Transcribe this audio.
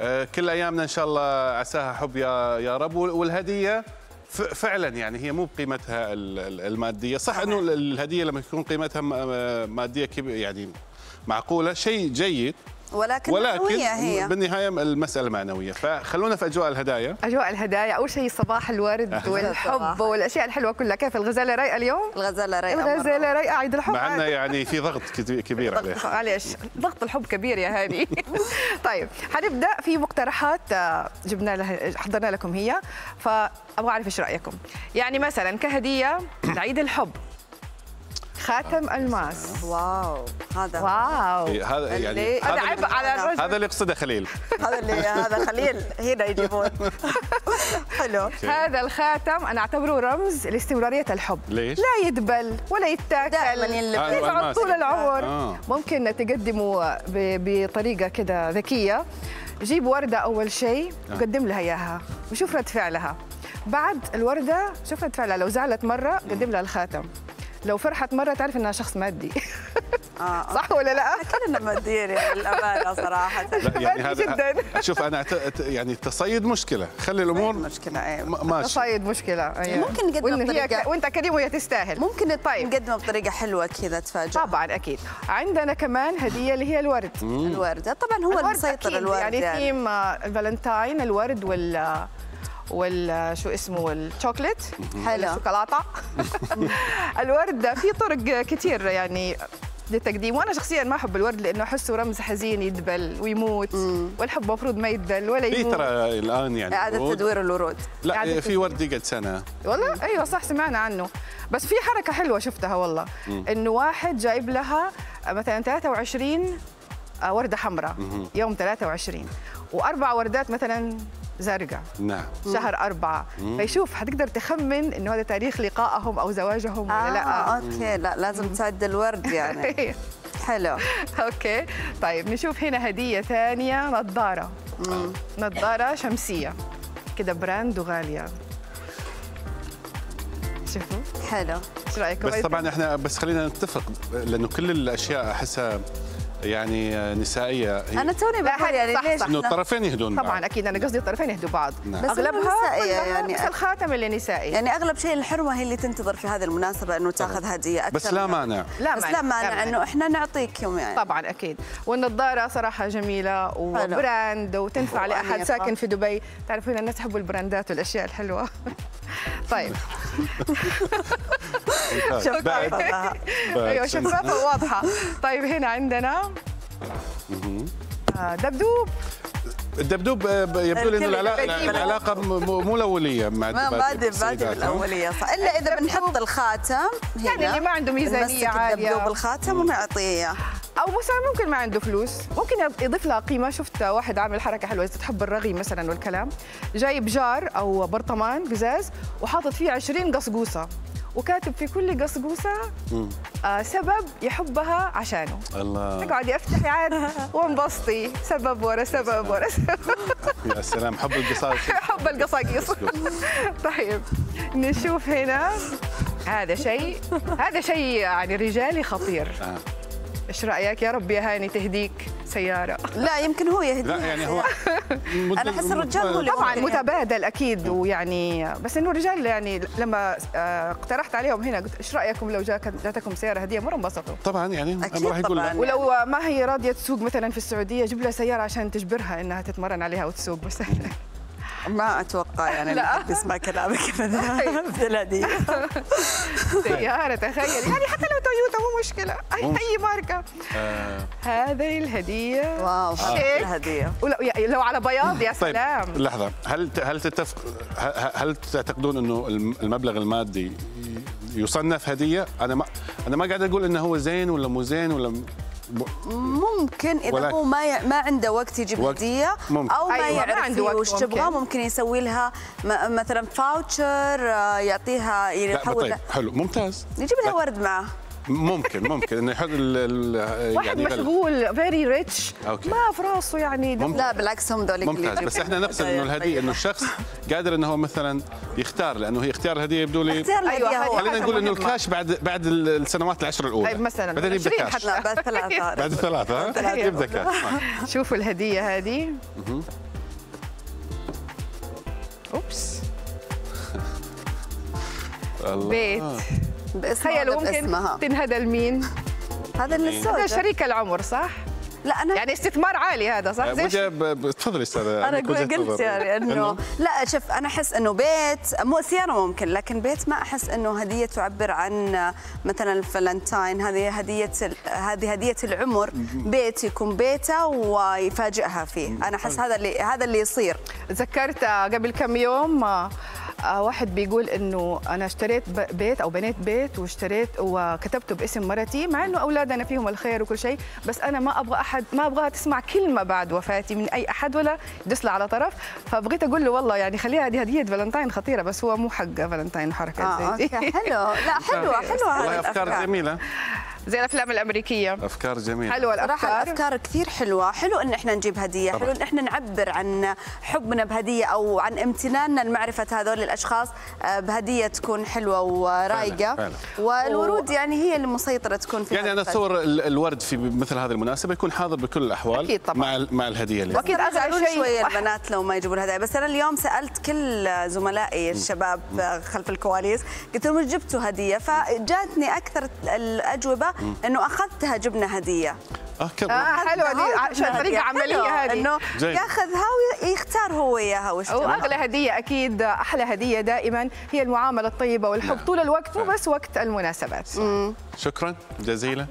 آه، كل أيامنا إن شاء الله عساها حب يا يا رب. وال- والهدية فعلا يعني هي مو بقيمتها ال- ال- المادية. صح إنه ال- الهدية لما تكون قيمتها م- مادية يعني معقولة. شيء جيد ولكن, ولكن معنوية هي. بالنهاية المسألة معنوية. فخلونا في أجواء الهدايا. أجواء الهدايا. أول شيء صباح الورد. والحب صباح. والأشياء الحلوة كلها. كيف الغزالة رايقة اليوم؟ الغزالة رايقة مرة. الغزالة رايقة. عيد الحب. مع عاد. يعني في ضغط كبير عليه. معلش ضغط الحب كبير يا هاني. طيب حنبدأ في مقترحات آه، جبنا لها حضرنا لكم هي. فأبغى أعرف إيش رأيكم. يعني مثلا كهدية لعيد الحب. خاتم الماس. wow. هذا. wow. إيه، هذا يعني هذا هذا عبء على هذا الرجل اللي يقصده خليل. هذا اللي هذا خليل. هنا يجيبون. حلو. هذا الخاتم أنا أعتبره رمز لاستمرارية الحب. ليش؟ لا يدبل ولا يتاكل. دائماً ينلبس. آه، يقعد. طول العمر. آه. ممكن تقدموا ب- بطريقة كده ذكية. جيب وردة أول شيء آه. وقدم لها إياها. وشوف رد فعلها. بعد الوردة شوف رد فعلها. لو زعلت مرة قدم لها الخاتم. لو فرحت مرة تعرف إنها شخص مادي. آه. صح ولا لا؟ كلنا ماديين يعني للامانه صراحة. لا يعني هذا جداً. شوف أنا يعني التصيد مشكلة. خلي الأمور مشكلة إيه. ماشي. تصايد مشكلة أيوة. ممكن نقدمها ك... وأنت كريم وهي تستاهل. ممكن طيب. نقدمه بطريقة حلوة كذا تفاجئ طبعا أكيد. عندنا كمان هدية اللي هي الورد. الورده طبعا هو الورد المسيطر الورد يعني, يعني, ثيم آه، الفالنتاين الورد وال وال شو اسمه الشوكليت حلو. الشوكولاتة. الورد في طرق كثير يعني للتقديم وأنا شخصيا ما أحب الورد لأنه أحسه رمز حزين يدبل ويموت والحب المفروض ما يدبل ولا في يموت. ترى الآن يعني إعادة. تدوير الورود. لا في ورد يقعد سنة. والله؟ أيوه صح سمعنا عنه. بس في حركة حلوة شفتها والله إنه واحد جايب لها مثلا 23 وردة حمراء يوم 23 وأربع وردات مثلا زرقاء. نعم. شهر أربعة. فيشوف حتقدر تخمن إنه هذا تاريخ لقائهم أو زواجهم ولا آه لا okay. لا لازم تعد الورد يعني. حلو. okay. طيب نشوف هنا هدية ثانية. نظارة. نظارة شمسية. كده brand وغالية. شوفوا. حلو. إيش رايكم بس طبعا إحنا بس خلينا نتفق لأنه كل الأشياء أحسها يعني نسائية. هي أنا توني بقول يعني صح، ليش صح. إنه الطرفين يهدون طبعا بعض. أكيد أنا قصدي الطرفين يهدوا بعض. نعم. بس أغلبها يعني. بس الخاتم اللي نسائي. يعني أغلب شيء الحرمة هي اللي تنتظر في هذه المناسبة إنه تاخذ هدية أكثر بس لا مانع. لا بس مانع، لا مانع إنه إحنا نعطيك يوم يعني. طبعا أكيد. والنظاره صراحة جميلة و brand وتنفع لأحد. ساكن في دبي. تعرفون الناس تحب البراندات والأشياء الحلوة. طيب. شفافة. بعد. أيوه شفافه وواضحه طيب هنا عندنا آه، دبدوب. الدبدوب آه، ب- يبدو لي إنه الكل العلاقه مو الاوليه مع بادئ بادئ؟ بالاوليه صح. إلا إذا بنحط الخاتم هنا. يعني اللي ما عنده ميزانية بنمسك عالية. الدبدوب الخاتم ونعطيه. اياه أو مثلا ممكن ما عنده فلوس. ممكن يضيف لها قيمة. شفت واحد عامل حركة حلوة إذا تحب الرغي مثلا والكلام. جايب جار أو برطمان قزاز وحاطط فيه 20 قصقوصه وكاتب في كل قصقوصة آه سبب يحبها عشانه. الله. تقعدي افتحي عاد وانبسطي. سبب ورا سبب ورا سبب. يا سلام حب القصائد حب القصاقيص. طيب نشوف هنا. هذا شيء هذا شيء يعني رجالي خطير. آه. إيش رأيك؟ يا رب يا هاني تهديك سيارة. لا يمكن هو يهدي لا يعني هو أنا أحس الرجال هو اللي طبعا متبادل أكيد ويعني بس إنه الرجال يعني لما آه، اقترحت عليهم هنا قلت إيش رأيكم لو جاك جاتكم سيارة هدية؟ مره انبسطوا. طبعا يعني أكيد ما راح يقول طبعاً. ولو ما هي راضية تسوق مثلا في السعودية جيب لها سيارة عشان تجبرها إنها تتمرن عليها وتسوق بس. ما أتوقع يعني لا. يسمع كلامك ابدا في الهديه سيارة تخيل. يعني حتى لو تويوتا مو مشكلة. اي أي ماركة. آه. هذه الهدية. واو. الهدية. لو على بياض يا طيب سلام. لحظة. هل هل تتفق هل تعتقدون إنه الم- المبلغ المادي يصنف هدية؟ أنا ما أنا ما قاعد أقول إنه هو زين ولا مو زين ولا ممكن إذا ولكن- هو ما ي... ما عنده وقت يجيب وقت. هديه ممكن. أو ما أيوة، ما يعرف عنده وقت وش ممكن. تبغى ممكن يسوي لها م... مثلا فاوتشر يعطيها لا يحول طيب حلو ممتاز يجيب لها ورد معه ممكن ممكن. إنه يحط ال- ال- واحد يعني. مشغول فيري ريتش. ما في راسه يعني. ممكن. لا بالعكس هم ذوليك اللي ممتاز. بس إحنا نقصد إنه الهدية إنه الشخص قادر إنه هو مثلا يختار لأنه هي اختيار الهدية يبدو لي اختيار الهديه خلينا نقول إنه. الكاش بعد بعد السنوات العشر الأولى. طيب مثلاً. بعدين يبدأ 20 كاش بعد الثلاثة ها؟ ثلاثة. يبدأ كاش شوفوا الهدية هذه. أوبس. الله. بيت. تخيلوا ممكن تنهدى لمين هذا اللي هذا شريك العمر صح؟ لا أنا يعني استثمار عالي هذا صح؟ زي ب- تفضلي أستاذ أنا قلت. يعني انه لا شوف أنا أحس إنه بيت مو سياره ممكن لكن بيت ما أحس إنه هدية تعبر عن مثلا الفالنتاين هذه هدية هذه هدية العمر. بيت يكون بيته ويفاجئها فيه. أنا أحس هذا اللي هذا اللي يصير. تذكرت قبل كم يوم واحد بيقول إنه أنا اشتريت بيت أو بنيت بيت واشتريت وكتبته باسم مرتي مع إنه أولادنا فيهم الخير وكل شيء بس أنا ما أبغى احد ما أبغاها تسمع كلمة بعد وفاتي من أي أحد ولا تدس لها على طرف. فبغيت أقول له والله يعني خليها هذه هديه فالنتاين خطيرة بس هو مو حق فالنتاين حركه آه زي دي حلو. لا حلوة حلوة هذه أفكار جميلة. زي الأفلام الأمريكية. أفكار جميلة. حلوة صراحة الأفكار الأفكار كثير حلوة، حلو إن إحنا نجيب هدية، طبعاً. حلو إن إحنا نعبر عن حبنا بهدية أو عن امتناننا لمعرفة هذول الأشخاص آه، بهدية تكون حلوة ورايقة، فعلاً. والورود يعني هي اللي مسيطرة تكون في يعني أنا. اتصور ال- الورد في مثل هذه المناسبة يكون حاضر بكل الأحوال أكيد طبعاً. مع ال- مع الهدية اللي أكيد أكيد أزعل أزعلون شيء. شوي واحد- البنات لو ما يجيبون هدايا. بس أنا اليوم سألت كل زملائي الشباب خلف الكواليس قلت لهم جبتوا هدية فجاتني أكثر الأجوبة إنه أخذتها جبنا هدية. آه كم آه حلوة دي. عشان وجبنا طريقه. عملية هذه؟ إنه جيد. ياخذها ويختار هو تبغى. واغلى هدية أكيد أحلى هدية دائما هي المعاملة الطيبة والحب. طول الوقت مو بس وقت المناسبات. شكرا جزيلا.